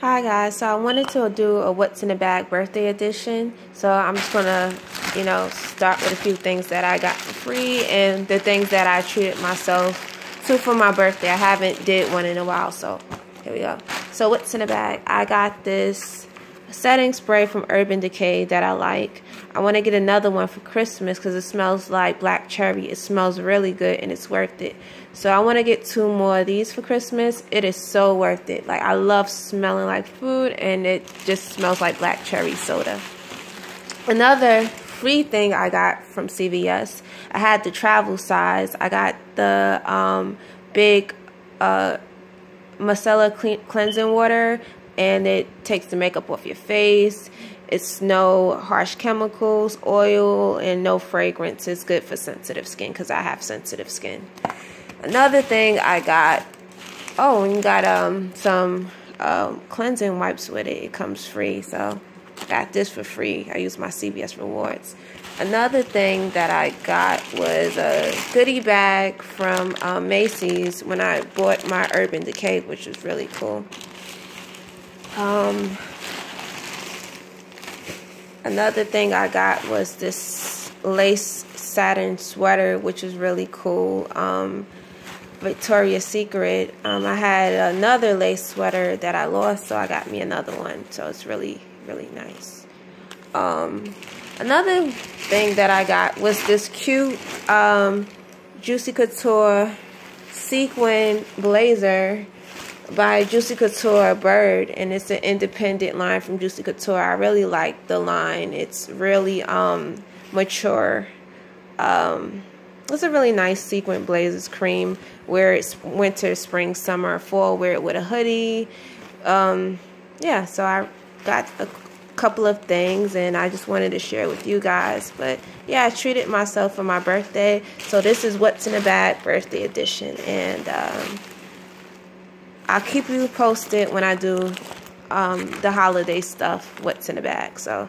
Hi guys, so I wanted to do a what's in the bag birthday edition. So I'm just gonna, you know, start with a few things that I got for free and the things that I treated myself to for my birthday. I haven't did one in a while, so here we go. So what's in the bag? I got this setting spray from Urban Decay that I like. I want to get another one for Christmas because it smells like black cherry. It smells really good and it's worth it. So I want to get two more of these for Christmas. It is so worth it. Like I love smelling like food and it just smells like black cherry soda. Another free thing I got from CVS. I had the travel size. I got the um, big uh, micellar clean cleansing water and it takes the makeup off your face. It's no harsh chemicals, oil, and no fragrance. It's good for sensitive skin because I have sensitive skin. Another thing I got, oh, and got um some um, cleansing wipes with it. It comes free, so got this for free. I use my CVS rewards. Another thing that I got was a goodie bag from um, Macy's when I bought my Urban Decay, which was really cool. Um, another thing I got was this lace satin sweater, which is really cool. Um, Victoria's Secret. Um, I had another lace sweater that I lost, so I got me another one. So it's really, really nice. Um, another thing that I got was this cute um, Juicy Couture sequin blazer by Juicy Couture Bird, and it's an independent line from Juicy Couture. I really like the line. It's really um, mature. Um, it's a really nice sequin blazers cream. Wear it winter, spring, summer, fall. Wear it with a hoodie. Um, yeah, so I got a couple of things and I just wanted to share with you guys. But yeah, I treated myself for my birthday. So this is what's in the bag birthday edition. And um, I'll keep you posted when I do um, the holiday stuff, what's in the bag. So